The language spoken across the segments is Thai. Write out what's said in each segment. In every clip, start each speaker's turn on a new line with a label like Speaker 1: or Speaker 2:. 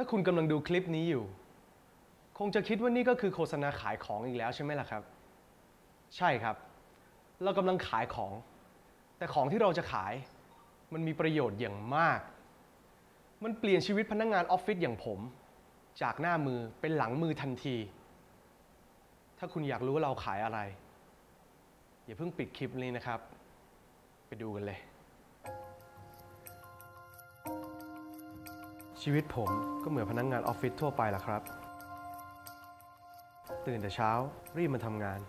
Speaker 1: ถ้าคุณกำลังดูคลิปนี้อยู่ คงจะคิดว่านี่ก็คือโฆษณาขายของอีกแล้วใช่ไหมล่ะครับ ใช่ครับ เรากำลังขายของ แต่ของที่เราจะขายมันมีประโยชน์อย่างมาก มันเปลี่ยนชีวิตพนักงานออฟฟิศอย่างผม จากหน้ามือเป็นหลังมือทันที ถ้าคุณอยากรู้ว่าเราขายอะไร อย่าเพิ่งปิดคลิปนี้นะครับ ไปดูกันเลย ชีวิตผมก็เหมือนพนักงานออฟฟิศทั่วไปล่ะครับ ตื่นแต่เช้ารีบมาทำงาน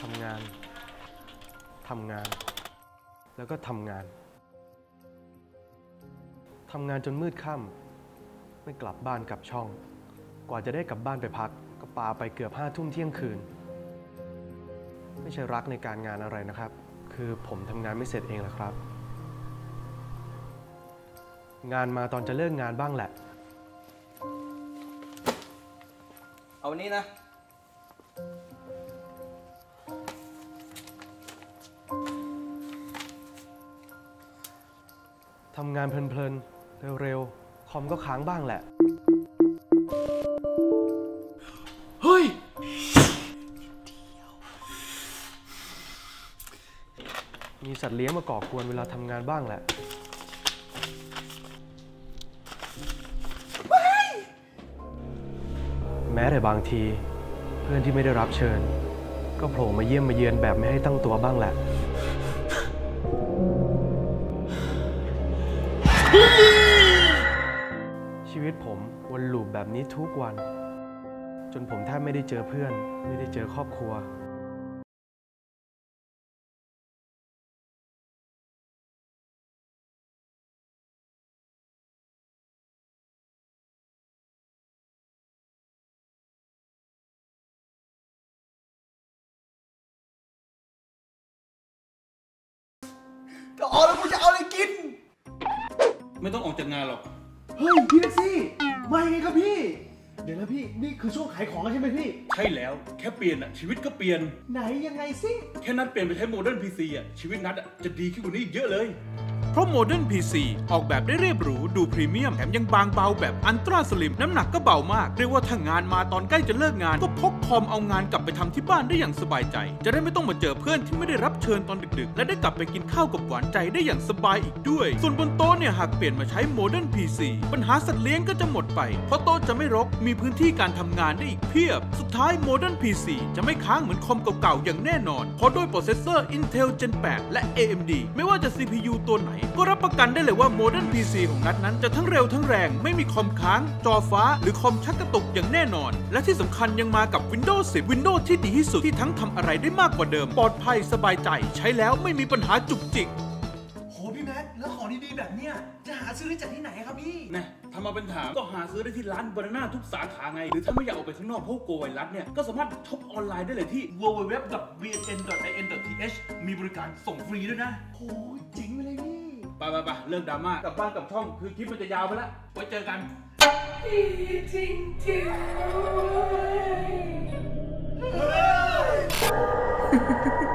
Speaker 1: ทำงาน ทำงาน แล้วก็ทำงาน ทำงานจนมืดค่ำไม่กลับบ้านกลับช่อง กว่าจะได้กลับบ้านไปพัก ก็ปาไปเกือบห้าทุ่มเที่ยงคืน ไม่ใช่รักในการงานอะไรนะครับ คือผมทำงานไม่เสร็จเองแหละครับ งานมาตอนจะเลิกงานบ้างแหละ
Speaker 2: เอาวันนี้นะ
Speaker 1: ทำงานเพลินๆ เร็วๆ คอมก็ค้างบ้างแหละ
Speaker 2: เฮ้ย
Speaker 1: มีสัตว์เลี้ยงมาก่อกวนเวลาทำงานบ้างแหละ แม้แต่บางที เพื่อนที่ไม่ได้รับเชิญ ก็โผล่มาเยี่ยมมาเยือนแบบไม่ให้ตั้งตัวบ้างแหละชีวิตผมวนลูปแบบนี้ทุกวัน จนผมแทบไม่ได้เจอเพื่อน ไม่ได้เจอครอบครัว
Speaker 3: ออกแล้วกูจะเอาอะไรกิน
Speaker 2: ไม่ต้องออกจากงานหรอก
Speaker 3: เฮ้ยพี่แท็กซี่มายังไงครับพี่ เดี๋ยวนะพี่นี่คือช่วงขายของแล้วใช่ไหมพี่
Speaker 2: ใช่แล้วแค่เปลี่ยนอะชีวิตก็เปลี่ยน
Speaker 3: ไหนยังไงสิ
Speaker 2: แค่นัดเปลี่ยนไปใช้ Modern PC อะชีวิตนัดอะจะดีขึ้นกว่านี้อีกเยอะเลย
Speaker 4: เพราะโมเดิร์น PC ออกแบบได้เรียบหรูดูพรีเมียมแถมยังบางเบาแบบ ultra slim น้ำหนักก็เบามาก เรียกว่าถ้างานมาตอนใกล้จะเลิกงาน ก็พกคอมเอางานกลับไปทำที่บ้านได้อย่างสบายใจ จะได้ไม่ต้องมาเจอเพื่อนที่ไม่ได้รับเชิญตอนดึกๆ และได้กลับไปกินข้าวกับหวานใจได้อย่างสบายอีกด้วย ส่วนบนโต๊ะเนี่ยหากเปลี่ยนมาใช้ Modern PC ปัญหาสัตว์เลี้ยงก็จะหมดไป เพราะโต๊ะจะไม่รกมีพื้นที่การทำงานได้อีกเพียบ สุดท้ายโมเดิร์น PC จะไม่ค้างเหมือนคอมเก่าๆอย่างแน่นอนเพราะด้วยโปรเซสเซอร์ Intel Gen 8 และ AMD ไม่ว่าจะ CPU ตัวไหนก็รับประกันได้เลยว่าโมเดิร์น PC ของนัดนั้นจะทั้งเร็วทั้งแรงไม่มีคอมค้าง จอฟ้า หรือคอมชักกระตุกอย่างแน่นอน และที่สำคัญยังมากับ Windows 10 Windows ที่ดีที่สุดที่ทั้งทำอะไรได้มากกว่าเดิม ปลอดภัยสบายใจ ใช้แล้วไม่มีปัญหาจุกจิก
Speaker 3: โหพี่แม็กแล้วของดีๆแบบเนี้ยจะหาซื้อได้จากที่ไหนครับพี่
Speaker 2: นะทำมาเป็นถามก็หาซื้อได้ที่ร้านบานาน่าทุกสาขาไง หรือถ้าไม่อยากออกไปข้างนอกเพราะกลัวไวรัสเนี่ย ก็สามารถช็อปออนไลน์ได้เลยที่ www.vn.in.th มีบริการส่งฟรีด้วยนะ
Speaker 3: โหเจ๋งไปเลยพี่
Speaker 2: ไปไปไปเลิกดราม่ากลับบ้านกลับช่องคือคลิปมันจะยาวไปแล้วไว้เจอกัน
Speaker 3: เ